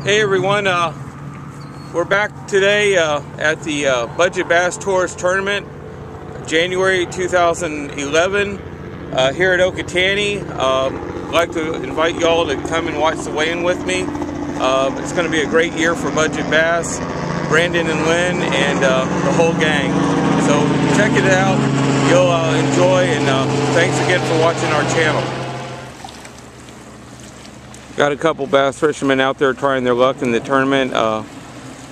Hey everyone, uh, we're back today uh, at the uh, Budget Bass Tours Tournament, January 2011, uh, here at Okeetantie. Um, I'd like to invite y'all to come and watch the weigh-in with me. Uh, it's going to be a great year for Budget Bass, Brandon and Lynn, and uh, the whole gang. So check it out, you'll uh, enjoy, and thanks again for watching our channel. Got a couple bass fishermen out there trying their luck in the tournament, uh,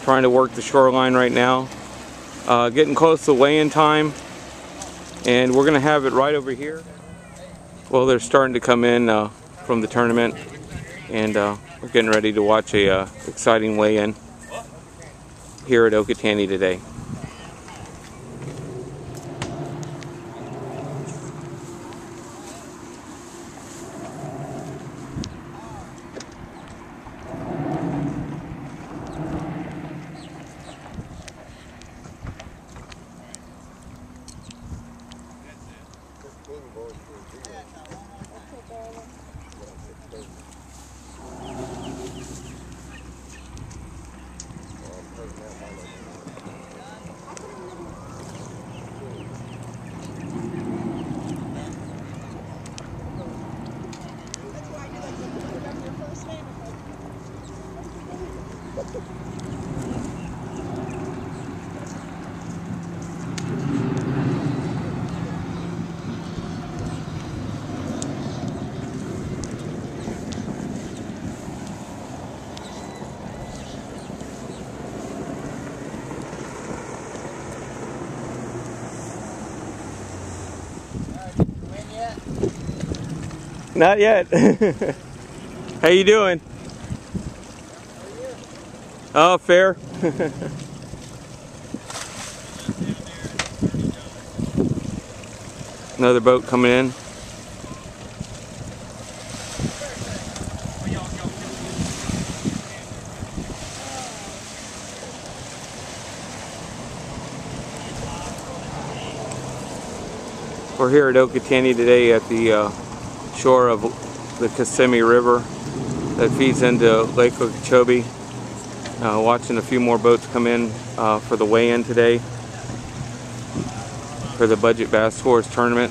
trying to work the shoreline right now. Uh, getting close to weigh-in time, and we're going to have it right over here. Well, they're starting to come in uh, from the tournament, and uh, we're getting ready to watch a uh, exciting weigh-in here at Okeetantie today. Not yet. How you doing? Oh, fair. Another boat coming in. We're here at Okeetantie today at the uh, shore of the Kissimmee River that feeds into Lake Okeechobee. Uh, watching a few more boats come in uh, for the weigh-in today for the Budget Bass Tours Tournament.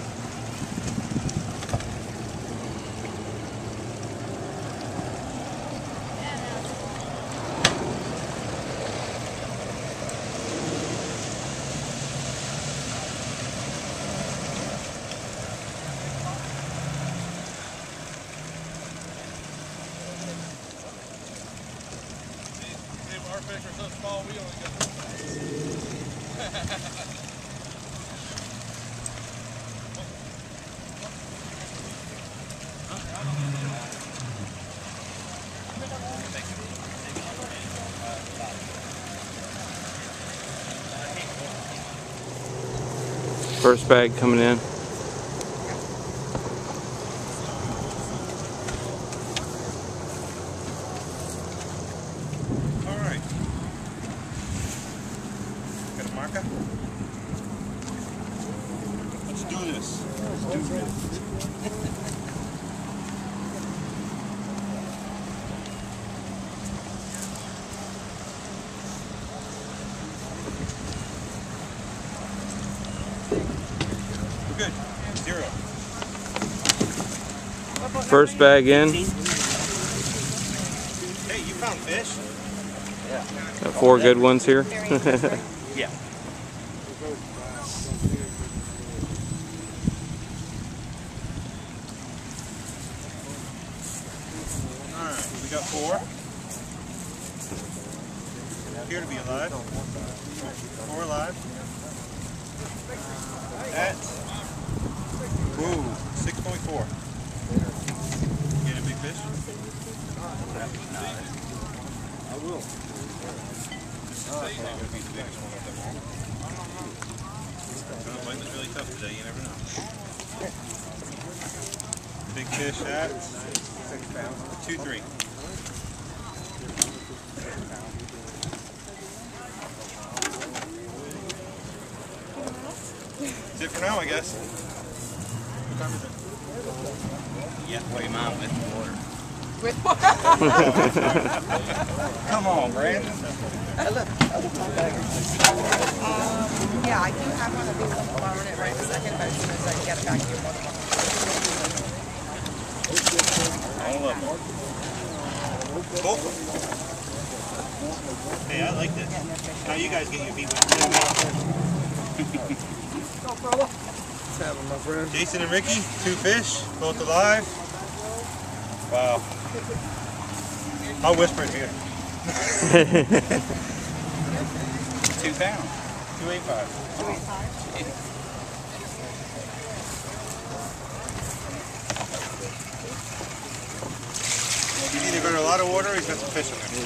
First bag coming in. good. Zero. First bag in. Hey, you found fish? Yeah. Got four good ones here. yeah. Alright, we got four. Appear to be alive. Four alive. At Whoa, 6.4. Get a big fish? I will. All. So really tough today, you never know. Big fish at Six pounds. 2-3. That's it for now, I guess time is it? Yeah, play mom with the water. With Come on, Brandon. Um, yeah, I do have one. I'll be borrowing it right this second, but as soon as I get it back to you, more than. All of them. Both. Hey, I like this. Now you guys get your feet wet. Jason and Ricky, two fish, both alive. Wow. I'll whisper it here. two pounds. Two eight five. He's either got a lot of water or he's got some fish in there.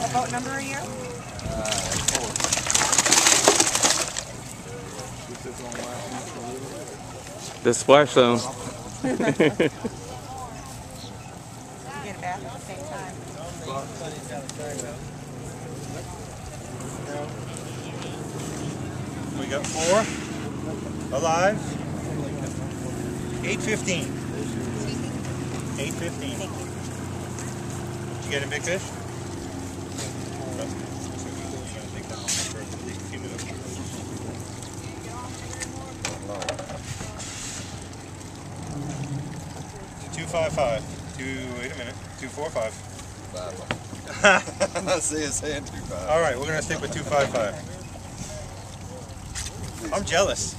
What boat number are you? Four. The splash zone. Get a bath at the same time. We got four alive. Eight fifteen. Eight fifteen. Did you get a big fish? Two five five. Two. Wait a minute. Two four five. I see his hand too far. All right, we're gonna stick with two five five. I'm jealous.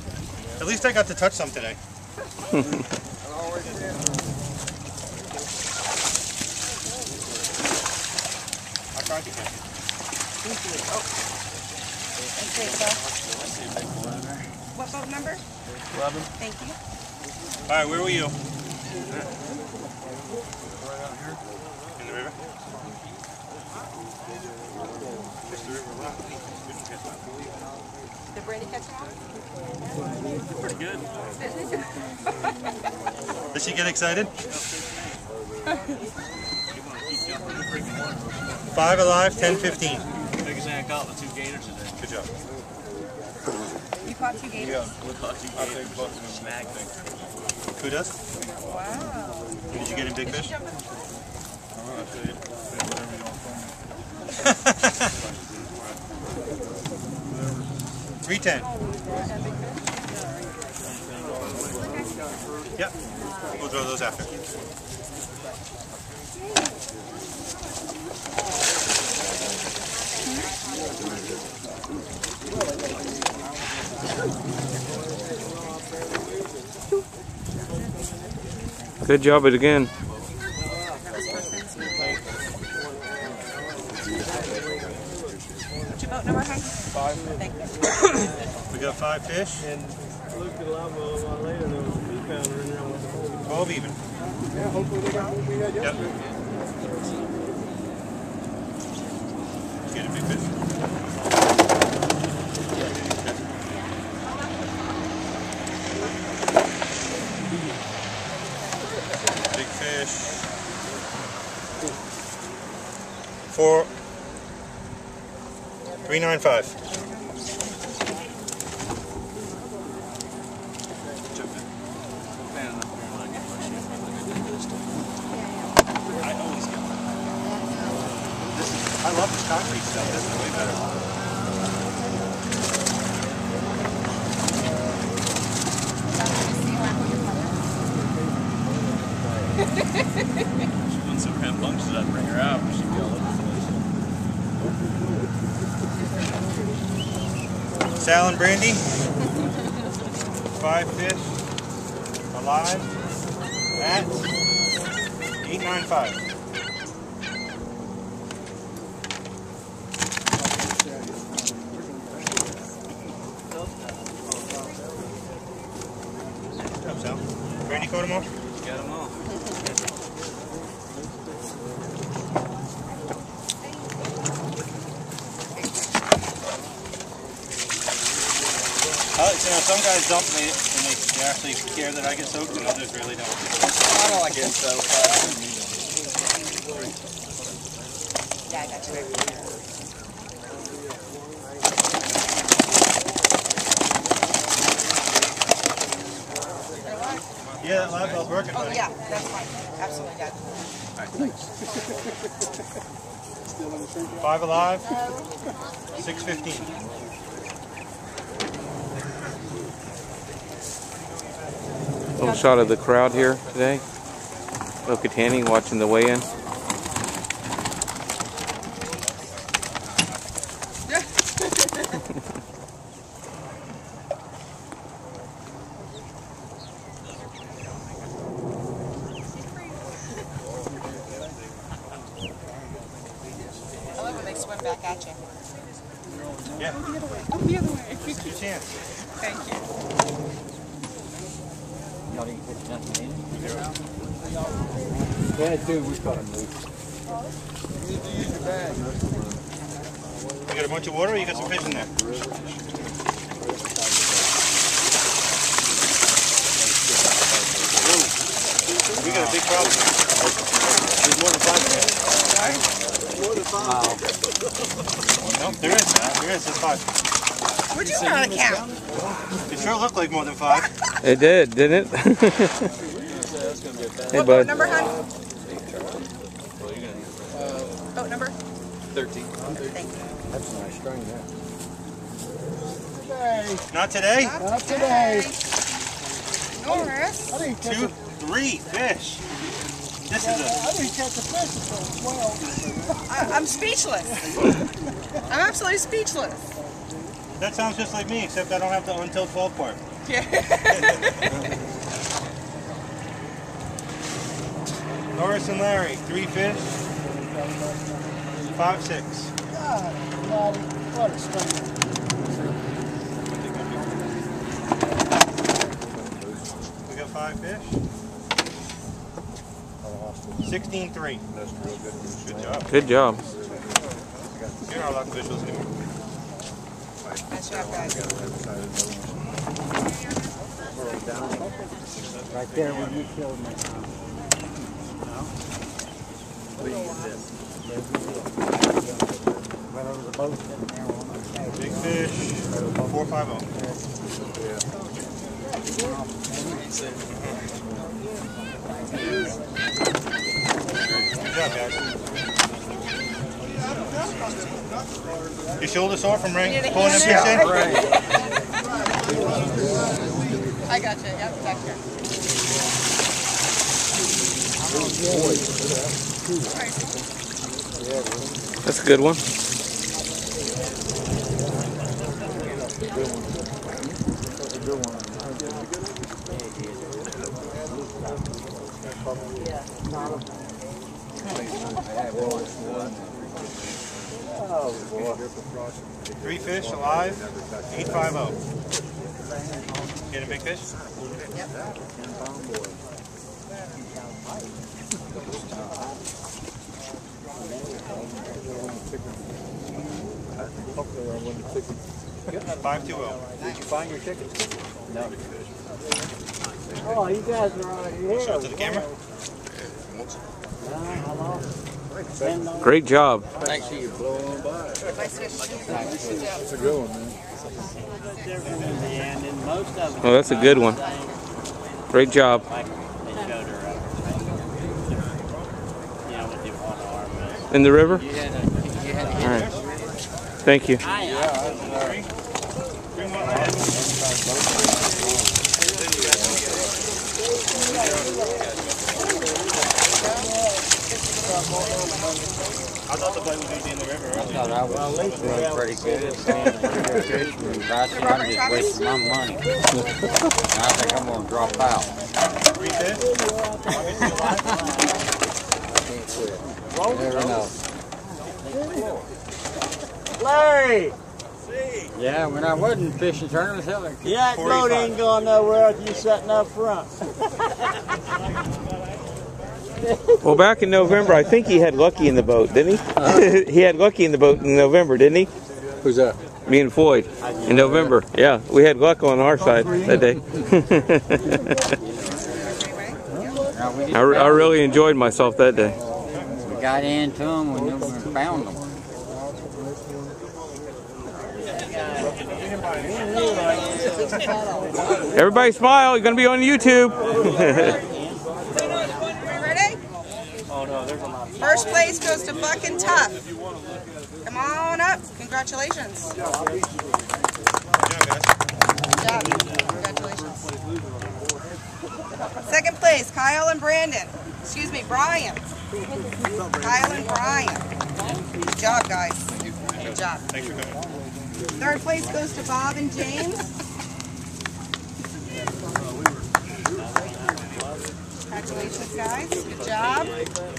At least I got to touch some today. I tried to catch it. Okay, so. What boat number? Eleven. Thank you. All right, where were you? In the river. Just the river. Did Brady catch them? Pretty good. Did she get excited? Five alive, 10, 15. Biggest thing I caught was two gators today. Good job. You caught two gators? Caught two gators. Snag thing. Kudos. Wow. Did you get a big fish? Three ten. Yep. We'll throw those after. Good job it again. What's your boat number, Hank? Five. We got five fish. And looked at a lot, a while later, there was a three pounder in there with the whole. Twelve even. Yeah, hopefully they got what we had yesterday. Get Big fish. Four. Three nine five. I always get. I love this concrete stuff. This is way better. Bring her out, the place. Sal and Brandy. Five fish. Alive. At 895. You know, some guys don't, they, and they, actually care that I get soaked, and others really don't. I don't like getting soaked. Yeah, I got you. Yeah, that light bulb's working. Oh, yeah, that's fine. Absolutely, Dad. All right, thanks. Five alive, 615. Little shot of the crowd here today. Okeetantie watching the weigh-in. I love when they swim back at you. Yeah, Oh, the other way. Oh, your chance. Thank you. Yeah, dude, we've gotta move. You need to use your bag. You got a bunch of water or you got some fish in there? We got a big problem. There's more than five in there. No, there is, there is, there's five. Where'd you learn how to count? It sure looked like more than five. It did, didn't it? hey, What boat bud. number, hon? Uh, boat number? 13. Thank you. That's a nice string there. Not today. Not today. Norris. I didn't catch Two, a, three fish. This is a, I didn't catch a fish until twelve. I, I'm speechless. I'm absolutely speechless. That sounds just like me, except I don't have the until 12 part. Yeah. Norris and Larry, three fish. Five, six. God, Lottie, what a string. We got five fish. 16 3. That's real good. Good job. Good job. You're not allowed visuals anymore. Nice job, guys. Right there when you killed me. Went over the boat sitting there on the. Big fish. 450. Good job, guys. Your shoulder sore from ring, pulling them fish hand? I got you. Yep, back here. That's a good one. Three fish alive, 850. Get a big fish? Yep. Five two oh. Did you find your tickets? No. Oh, you guys are already here. Show it to the camera. No, I lost. Ten dollars. Great job. Thanks to you blowing by. It's a good one, man. Oh, that's a good one. Great job. In the river? All right. Thank you. Ahead. I thought the boat was going to be in the river earlier. thought I was doing pretty good. I'm just wasting my money. I think I'm gonna drop out. Never know. Larry! Yeah, when I wasn't fishing tournaments, hell, I- Yeah, that boat ain't going nowhere if you sitting up front. Well, back in November, I think he had Lucky in the boat, didn't he? he had Lucky in the boat in November, didn't he? Who's that? Me and Floyd in November. Yeah, we had luck on our side that day. Now, I, I really enjoyed myself that day. we got into them, we never found them. Everybody smile. You're going to be on YouTube. Everybody ready? Oh no, there's a lot. First place goes to Buck and tough. Come on up. Congratulations. Good job, guys. Congratulations. Second place, Kyle and Brandon. Excuse me, Brian. Kyle and Brian. Good job, guys. Good job. Thanks for coming. Third place goes to Bob and James. Congratulations, guys. Good job.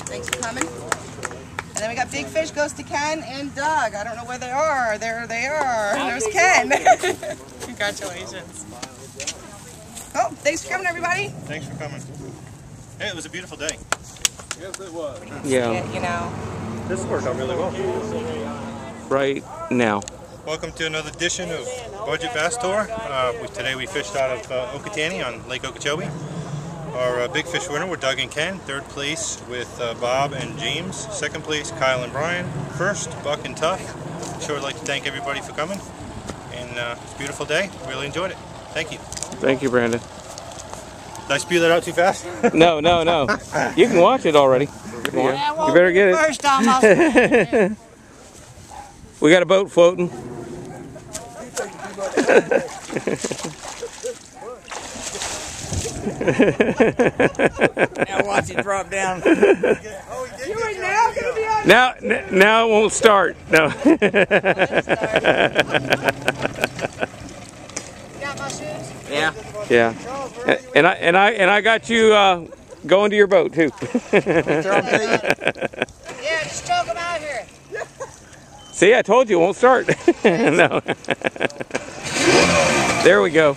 Thanks for coming. And then we got Big Fish goes to Ken and Doug. I don't know where they are. There they are. There's Ken. Congratulations. Oh, thanks for coming, everybody. Thanks for coming. Hey, it was a beautiful day. Yes, it was. Yeah, Yeah, you know. This worked out really well. right now. Welcome to another edition of Budget Bass Tour. Uh, we, today we fished out of uh, Okeetantie on Lake Okeechobee. Our uh, big fish winner were Doug and Ken. Third place with uh, Bob and James. Second place Kyle and Brian. First Buck and Tough. Sure would like to thank everybody for coming. And uh, it's a beautiful day. Really enjoyed it. Thank you. Thank you, Brandon. Did I spew that out too fast? No, no, no. You can watch it already. Yeah, you better get it. First time I We got a boat floating. now watch it drop down. oh, You are now going to be on. Now, n- now it won't start. No. You got my shoes? Yeah. yeah. And- And I and I and I got you uh, going to your boat too. Yeah, just choke them out here. See, I told you it won't start. no. there we go.